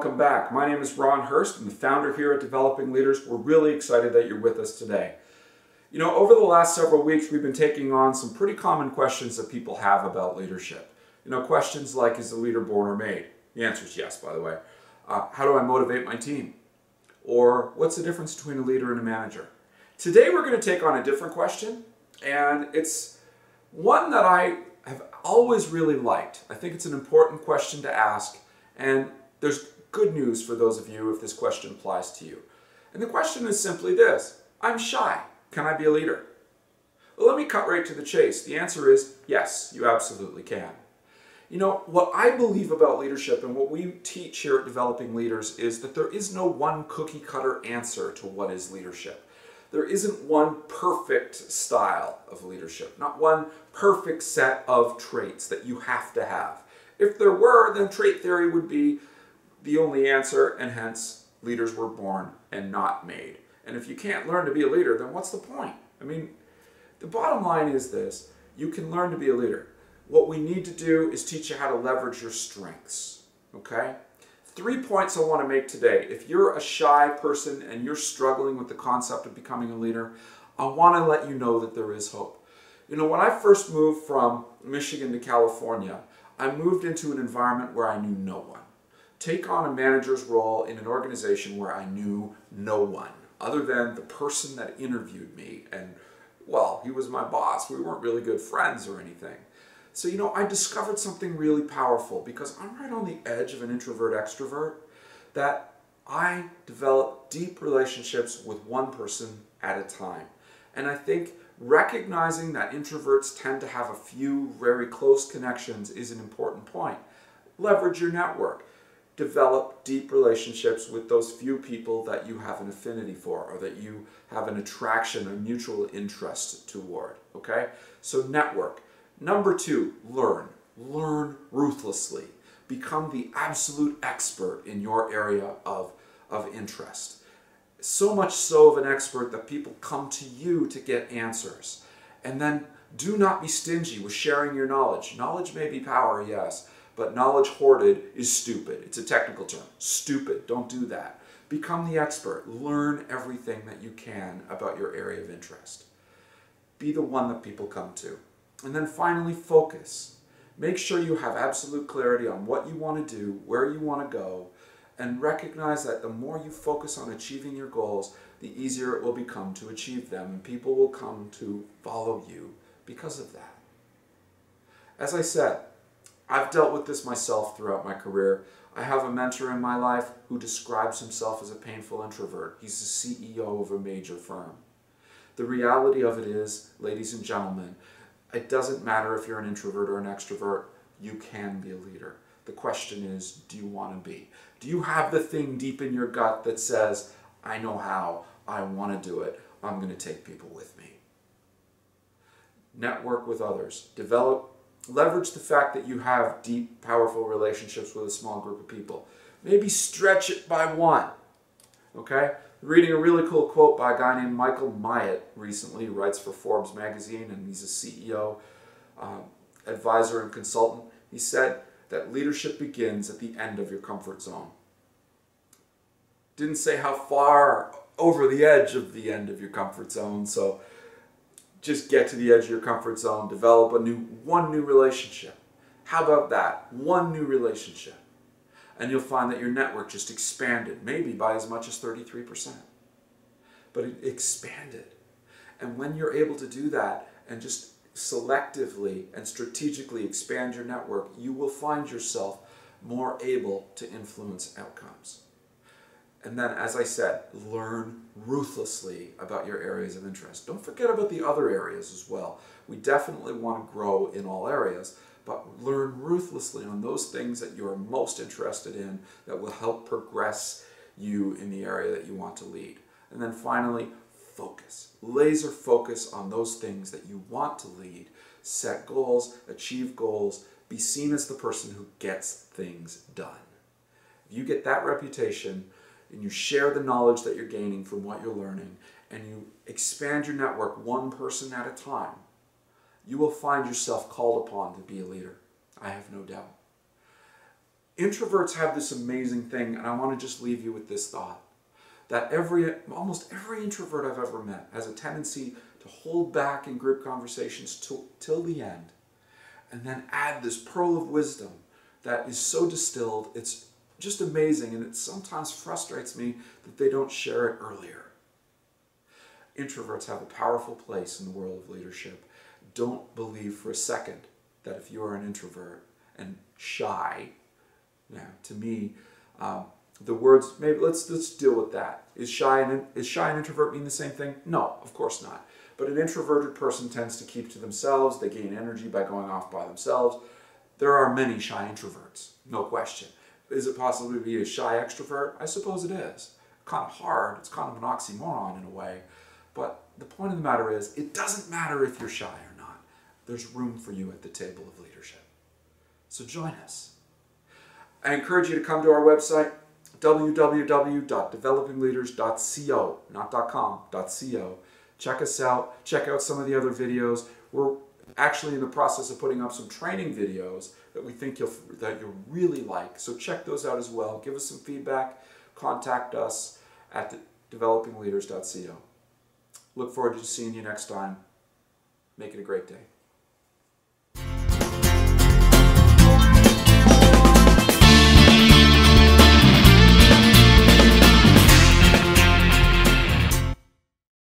welcome back. My name is Ron Hurst. I'm the founder here at Developing Leaders. We're really excited that you're with us today. You know, over the last several weeks, we've been taking on some pretty common questions that people have about leadership. You know, questions like, is the leader born or made? The answer is yes, by the way. Uh, how do I motivate my team? Or what's the difference between a leader and a manager? Today, we're going to take on a different question, and it's one that I have always really liked. I think it's an important question to ask, and there's good news for those of you if this question applies to you. And the question is simply this I'm shy. Can I be a leader? Well, let me cut right to the chase. The answer is yes, you absolutely can. You know, what I believe about leadership and what we teach here at Developing Leaders is that there is no one cookie cutter answer to what is leadership. There isn't one perfect style of leadership, not one perfect set of traits that you have to have. If there were, then trait theory would be the only answer, and hence leaders were born and not made. And if you can't learn to be a leader, then what's the point? I mean, the bottom line is this you can learn to be a leader. What we need to do is teach you how to leverage your strengths. Okay? Three points I want to make today. If you're a shy person and you're struggling with the concept of becoming a leader, I want to let you know that there is hope. You know, when I first moved from Michigan to California, I moved into an environment where I knew no one. Take on a manager's role in an organization where I knew no one other than the person that interviewed me. And, well, he was my boss. We weren't really good friends or anything. So, you know, I discovered something really powerful because I'm right on the edge of an introvert extrovert that I develop deep relationships with one person at a time. And I think recognizing that introverts tend to have a few very close connections is an important point. Leverage your network develop deep relationships with those few people that you have an affinity for or that you have an attraction or mutual interest toward. Okay? So, network. Number two, learn. Learn ruthlessly. Become the absolute expert in your area of, of interest. So much so of an expert that people come to you to get answers. And then do not be stingy with sharing your knowledge. Knowledge may be power, yes, but knowledge hoarded is stupid. It's a technical term. Stupid. Don't do that. Become the expert. Learn everything that you can about your area of interest. Be the one that people come to. And then finally, focus. Make sure you have absolute clarity on what you want to do, where you want to go, and recognize that the more you focus on achieving your goals, the easier it will become to achieve them, and people will come to follow you because of that. As I said, I've dealt with this myself throughout my career. I have a mentor in my life who describes himself as a painful introvert. He's the CEO of a major firm. The reality of it is, ladies and gentlemen, it doesn't matter if you're an introvert or an extrovert, you can be a leader. The question is, do you want to be? Do you have the thing deep in your gut that says, I know how, I want to do it, I'm going to take people with me? Network with others. Develop Leverage the fact that you have deep, powerful relationships with a small group of people. Maybe stretch it by one. Okay? Reading a really cool quote by a guy named Michael Myatt recently. Writes for Forbes magazine and he's a CEO, um, advisor, and consultant. He said that leadership begins at the end of your comfort zone. Didn't say how far over the edge of the end of your comfort zone, so just get to the edge of your comfort zone, develop a new one new relationship. How about that? One new relationship. And you'll find that your network just expanded, maybe by as much as 33%. But it expanded. And when you're able to do that and just selectively and strategically expand your network, you will find yourself more able to influence outcomes. And then, as I said, learn ruthlessly about your areas of interest. Don't forget about the other areas as well. We definitely want to grow in all areas, but learn ruthlessly on those things that you're most interested in that will help progress you in the area that you want to lead. And then finally, focus. Laser focus on those things that you want to lead. Set goals, achieve goals, be seen as the person who gets things done. If you get that reputation, and you share the knowledge that you're gaining from what you're learning and you expand your network one person at a time, you will find yourself called upon to be a leader. I have no doubt. Introverts have this amazing thing, and I want to just leave you with this thought that every almost every introvert I've ever met has a tendency to hold back in group conversations till, till the end and then add this pearl of wisdom that is so distilled it's just amazing and it sometimes frustrates me that they don't share it earlier. Introverts have a powerful place in the world of leadership. Don't believe for a second that if you are an introvert and shy now to me um, the words maybe let's let's deal with that. Is shy and is shy and introvert mean the same thing? No of course not. But an introverted person tends to keep to themselves. They gain energy by going off by themselves. There are many shy introverts no question is it possible to be a shy extrovert? I suppose it is. Kind of hard. It's kind of an oxymoron in a way. But the point of the matter is it doesn't matter if you're shy or not. There's room for you at the table of leadership. So join us. I encourage you to come to our website www.developingleaders.co, not .com, .co. Check us out. Check out some of the other videos. We're actually in the process of putting up some training videos that we think you'll that you'll really like. So check those out as well. Give us some feedback. Contact us at developingleaders.co. Look forward to seeing you next time. Make it a great day.